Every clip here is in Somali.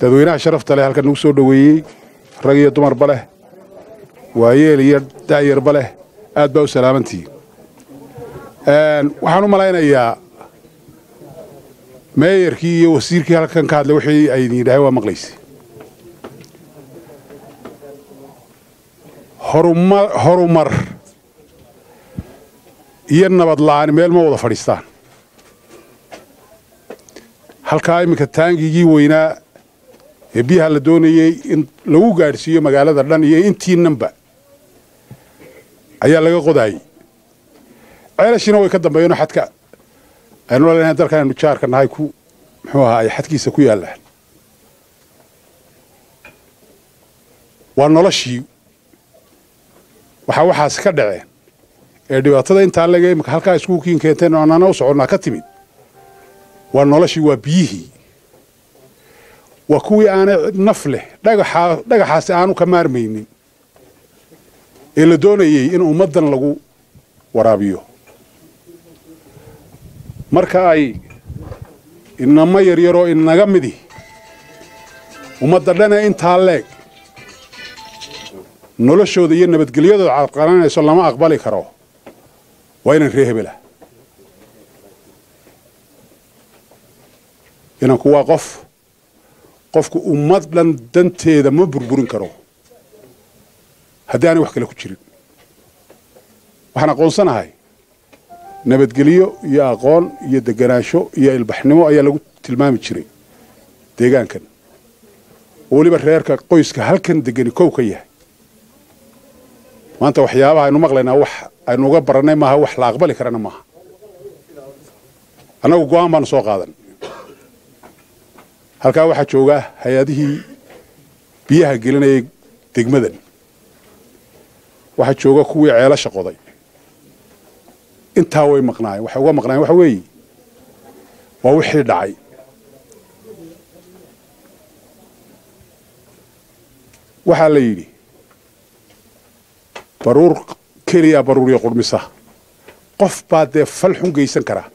dadweynaha sharafta leh halkan nagu soo dhoweeyey. Rag iyo dumarba leh. Waayeel iyo da'yarba leh. Aad baa u salaamantihiin waxaan u malaynayaa meeyarkii iyo wasiirkii halkan ka hadlay wixii ay idin yidhaaheen waa maqlaysa horuma horumar iyo nabad la'aani meel ma wada fadhiistaan. Halkaa iminka taangigii weynaa ee biyaha la doonayey in lagu gaadhsiiyo magaalada dhan iyo intiinanba ayaa laga qodaayey ceelashiina way ka dambeeyeenoo xadka aynu lalenahay dalkan aynu jaarka nahay ku muxuu ahaa ay xadkiisa ku yaallaan waa noloshii waxaa waxaas ka dhaceen ee dhibaatada intaa lega imika halkaa iskuukiin keenteen oo annana u soconnaa ka timid. Waa noloshii waa biyihii waa kuwii aanay naf leh. Dhagaxaa dhagaxaasi aanu ka maarmaynin. Ee la doonayey in ummaddan lagu waraabiyo. Marka ay inamo yaryaroo inaga midi. Ummadda dhane intaa leeg. Noloshooda iyo nabadgelyadooda cadqalanayso lama aqbali karo. Waa inan ree hebela inanku waa qof qofku ummad dhan danteeda ma burburin karo. Haddii aanay wax kale ku jirin. Waxaan aqoonsanahay nabadgelyo iyo aqoon iyo deganaansho iyo ilbaxnimo ayaa lagu tilmaami jiray deegaankan. Oo weliba reerka qoyska halkan degani kow ka yahay. Maanta waxyaabaha aynu maqlaynaa wax aynu uga barannay maaha wax la aqbali karana maaha. Annagu go'aan baanu soo qaadan halkaa waxaa jooga hay'adihii biyaha gelinayay degmadan. Waxaa jooga kuwii ceelasha qoday. Intaa way maqnaayeen waxay uga maqnaayeen waxa weeye waa wixii dhacay. Waxaa la yidhi baruur keliyaa baruuriya qurmisa. Qof baa dee fal xun geysan karaa.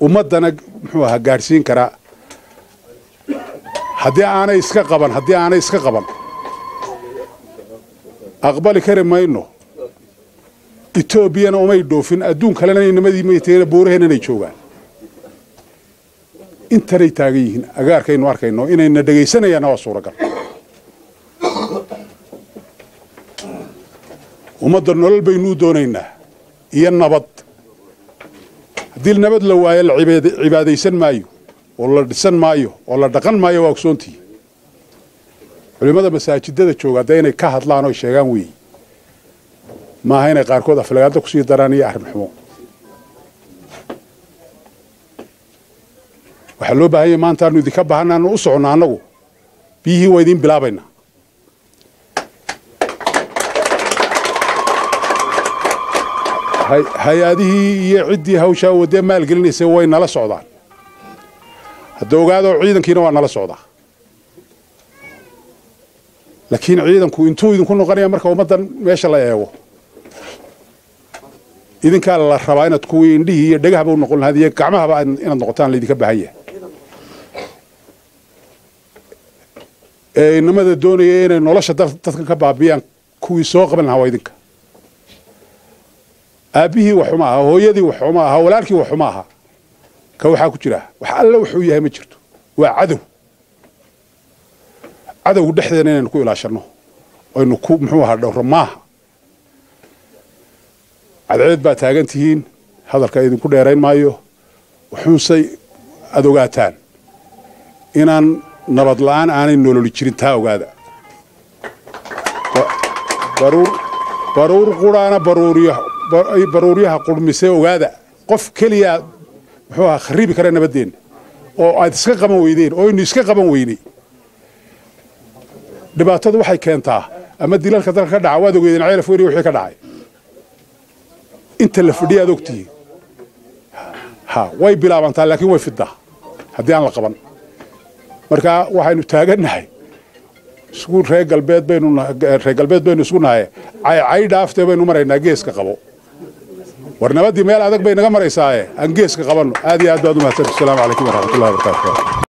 Ummaddana muxuu ahaa gaadhsiin karaa haddii aanay iska qaban haddii aanay iska qaban. Aqbali kari mayno. Etoobiyana umay dhoofin adduun kalena inamadii maytagena booraheenanay joogaan. Intanay taagan yihiin agaarkaynu arkayno inayna dhegaysanayaanna waa suuragal. Ummadda nolol baynu u doonaynaa iyo nabad. Haddii nabad la waayo la cibaadaysan maayo oo la dhisan maayo oo la dhaqan maayo waa ogsoontii. Culimmada masaajidada jooga hadda inay ka hadlaan oo sheegaan weeyi. Maaha inay qaarkood aflagaada ku sii daraan iyo arrin xumo waxaa loo baahan yahy maanta aanu idinka baahana anu u soconno annagu. Biyihii waa idiin bilaabaynaa hay'adihii iyo ciddii hawshaa wadee maalgelinaysay way nala socdaan hadda ogaadoo ciidankiina waa nala socdaa. Laakiin ciidanku intuu idinku noqonaya marka ummaddan meesha la eego. Idinkaa la rabaa inaad kuwii indhihii iyo dhegahaba u noqon lahayd iyo gacmahaba inaad noqotaan laydinka baahan ee inamada doonaya inay nolosha dadkan ka baabiyaan kuwii soo qaban lahaa waa idinka. Aabbihii waxuma aha hooyadii waxuma aha walaalkii waxuma aha ka waxaa ku jira wax alle wuxuu yahay ma jirto. Waa cadow. Cadowgu dhexdeena inaynu ku ilaashanno. Aynu ku muxuu ahaa dhowro maaha. Cadceed baa taagan tihiin hadalka idinku dheerayn maayo. Wuxuunsay aada ogaataan inaan nabad la'aan aanay nololi jirin taa ogaada. Baruur quraana baruuryaha qurmisee ogaada. Qof keliya muxuu ahaa khariibi kara nabaddeenna oo aad iska qaban weydeen oo aynu iska qaban weynay dhibaatadu waxay keentaa ama dilalka dalka ka dhaca waad ogeydeen ceelaf weriya wixii ka dhacay. Inta la fadhiya aad ogtihiin. Ha way bilaabantaa laakiin way fidaa haddii aan la qaban. Marka waxaynu taagannahay isku reer galbeed baynu reer galbeed baynu isku nahay caycay dhaaftee baynu maraynaa geeska qabo war nabaddii meel adag bay naga maraysaaye aan geeska qabanno. Aad iyo aad baad u mahadsan asalaamu calaykum waraxmatullahi wabarakaatu